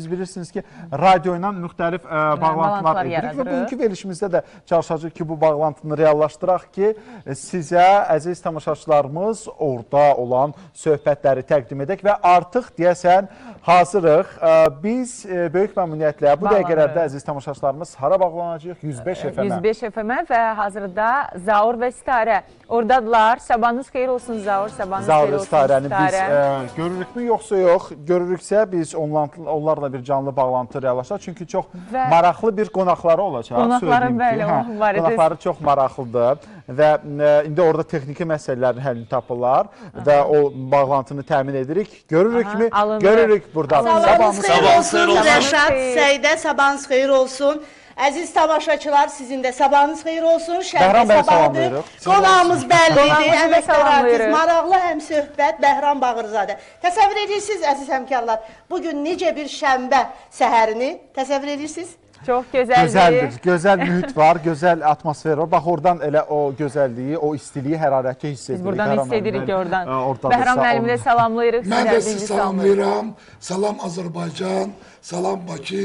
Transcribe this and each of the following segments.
biz bilirsiniz ki, radio ilə müxtəlif ə, bağlantılar edirik və bugünkü verilişimizdə də çalışacağıq ki, bu bağlantını reallaşdıraq ki, sizə əziz tamaşaçılarımız orada olan söhbətləri təqdim edək və artıq deyəsən hazırıq. Ə, Biz ə, böyük məmnuniyyətlə bu dəqiqələrdə əziz tamaşaçılarımız hara bağlanacağıq? 105 FM-ə. 105 FM-ə və hazırda Zaur və Sitarə oradadılar. Sabahınız xeyir olsun Zaur, sabahınız xeyir Zaur olsun İstarəni biz Sitarə. ə, görürükmü yoxsa yox? Görürüksə biz onlarla, onlarla bir canlı bağlantı reallaşacaq. Çünki çox Və- maraqlı bir qonaqları olacaq. Qonaqları, bəli, Hə, var idi. Qonaqları çox maraqlıdır və ə, indi orada texniki məsələlərin həllini tapırlar və o bağlantını təmin edirik. Görürükmü? Aha. Görürük burada. Sabahınız xeyir olsun. Rəşad. Səidə, sabahınız xeyir olsun. Əziz tamaşaçılar, sizin də sabahınız xeyir olsun. Bəhram Şəhər bəy sabahıdır. salamlayırıq. Qonağımız bəllidir. Qonağımızı da Əməkdar artist, salamlayırıq. maraqlı həm söhbət Bəhram Bağırzadə. Təsəvvür edirsiniz əziz həmkarlar, bu gün necə bir şənbə səhərini təsəvvür edirsiniz? Çox gözəldir. Gözəldir. Gözəl mühit var, gözəl atmosfer var. Bax oradan elə o gözəlliyi, o istiliyi, hərarəti hiss edirik. Biz buradan hiss edirik oradan. ə, ordadırsa, Bəhram onu- salamlayırıq. Mən də sizi salamlayıram. Salam Azərbaycan, salam Bakı,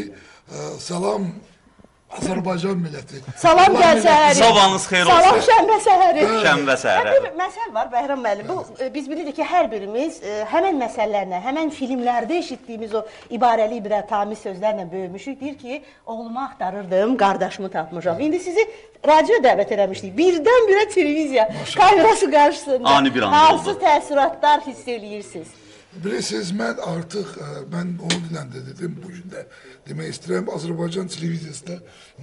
ə, salam Azərbaycan milləti. Salam gəl səhəri. Sabahınız Salam Salam şənbə səhəri. Şənbə səhəri. Bir məsəl var Bəhram müəllim. Bu e, biz bilirik ki, hər birimiz e, həmin məsələlərlə, həmin filmlərdə eşitdiyimiz o ibarəli ibrətamiz sözlərlə böyümüşük. Deyir ki, oğlumu axtarırdım, qardaşımı tapmışam. İndi sizi radio dəvət eləmişdik. Birdən-birə televiziya kamerası qarşısında Ani bir anda hansı oldu. təəssüratlar hiss eləyirsiniz? Bilirsiniz, mən artıq, ə, mən onu dilən də dedim, bugün də demək istəyirəm, Azərbaycan televiziyasında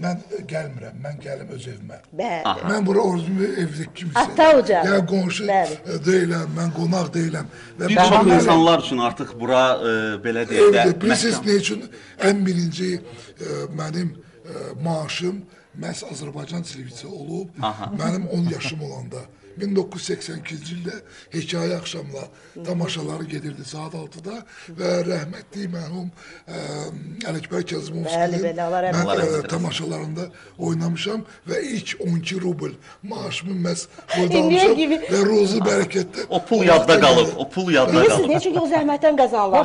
mən ə, gəlmirəm, mən gəlim öz evimə. Bəli. Mən bura orucumu evdəki kimi Ata ocağı. Yəni qonşu Bəli. ə, deyiləm, mən qonaq deyiləm. Və Bir çox belə- insanlar üçün artıq bura e, belə deyək də Evdə, bilirsiniz nə üçün ən birinci ə, mənim ə, maaşım məhz Azərbaycan televiziyası olub. Aha. Mənim 10 yaşım olanda 1982-ci ildə hekayə axşamla tamaşaları gedirdi saat 6-da və rəhmətli mərhum ə, Ələkbər rəhmət eləsin. tamaşalarında oynamışam və ilk 12 rubl maaşımı məhz burada İndiyə almışam və ruzu bərəkətdə O pul yadda qalıb, o pul yadda qalıb. niyə? Çünki o zəhmətdən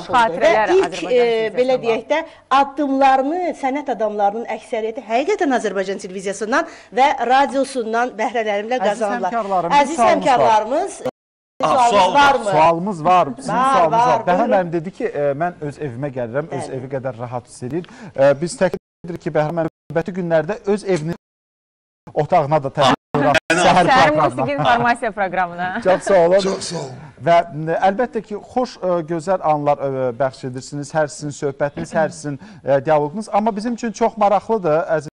puldur. Və ilk e, belə deyək də addımlarını sənət adamlarının əksəriyyəti həqiqətən Azərbaycan televiziyasından və radiosundan bəhrələrimlə Əziz qazanırlar. Əziz sualımız həmkarlarımız Aa, sual var. varmı? Sualımız var. Sizin Var, sualınız var. var, buyurun. müəllim dedi ki, e, mən öz evimə gəlirəm, öz evi qədər rahat hiss edir. E, Biz təklif edirik ki, Bəhram müəllim növbəti günlərdə öz evinin otağına da təşrif buyuraq. Səhər musiqi informasiya proqramına. Çox sağ olun. Çox sağ olun. Və əlbəttə ki, xoş ə, gözəl anlar ə, bəxş edirsiniz. Hər sizin söhbətiniz, hər sizin ə, dialoqunuz, amma bizim üçün çox maraqlıdır əziz